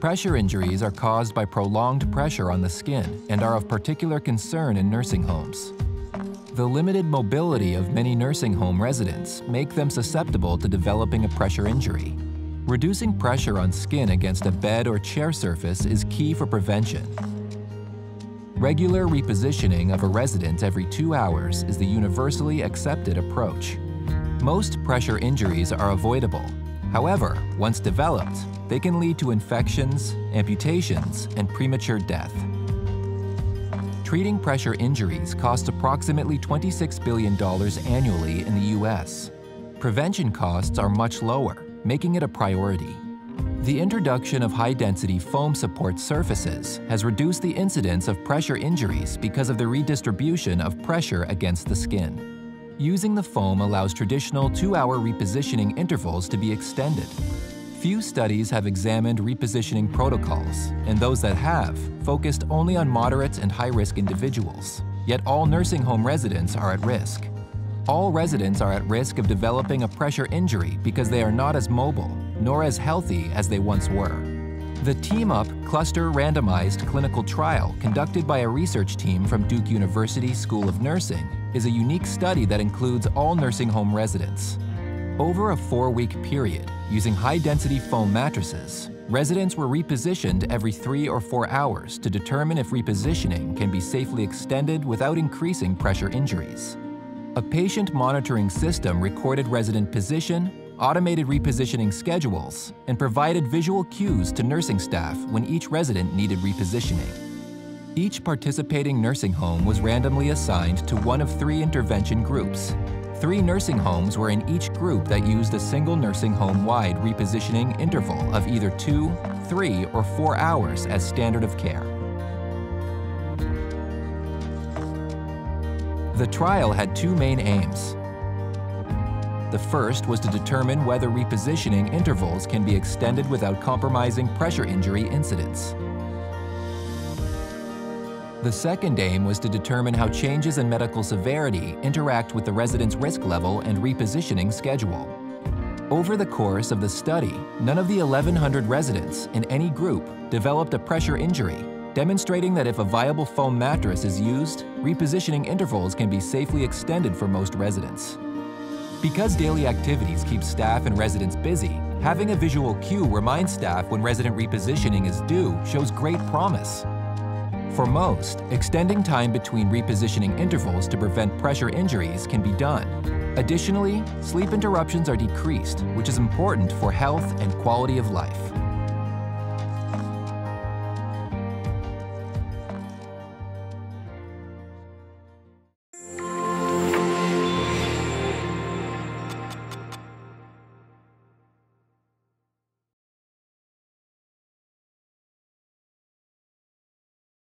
Pressure injuries are caused by prolonged pressure on the skin and are of particular concern in nursing homes. The limited mobility of many nursing home residents make them susceptible to developing a pressure injury. Reducing pressure on skin against a bed or chair surface is key for prevention. Regular repositioning of a resident every two hours is the universally accepted approach. Most pressure injuries are avoidable. However, once developed, they can lead to infections, amputations, and premature death. Treating pressure injuries costs approximately $26 billion annually in the U.S. Prevention costs are much lower, making it a priority. The introduction of high-density foam support surfaces has reduced the incidence of pressure injuries because of the redistribution of pressure against the skin. Using the foam allows traditional two-hour repositioning intervals to be extended. Few studies have examined repositioning protocols, and those that have focused only on moderate and high-risk individuals. Yet all nursing home residents are at risk. All residents are at risk of developing a pressure injury because they are not as mobile, nor as healthy as they once were. The Team Up Cluster Randomized Clinical Trial conducted by a research team from Duke University School of Nursing is a unique study that includes all nursing home residents. Over a four-week period, using high-density foam mattresses, residents were repositioned every three or four hours to determine if repositioning can be safely extended without increasing pressure injuries. A patient monitoring system recorded resident position, automated repositioning schedules, and provided visual cues to nursing staff when each resident needed repositioning. Each participating nursing home was randomly assigned to one of three intervention groups. Three nursing homes were in each group that used a single nursing home-wide repositioning interval of either two, three, or four hours as standard of care. The trial had two main aims. The first was to determine whether repositioning intervals can be extended without compromising pressure injury incidence. The second aim was to determine how changes in medical severity interact with the resident's risk level and repositioning schedule. Over the course of the study, none of the 1,100 residents in any group developed a pressure injury, demonstrating that if a viable foam mattress is used, repositioning intervals can be safely extended for most residents. Because daily activities keep staff and residents busy, having a visual cue reminds staff when resident repositioning is due shows great promise. For most, extending time between repositioning intervals to prevent pressure injuries can be done. Additionally, sleep interruptions are decreased, which is important for health and quality of life.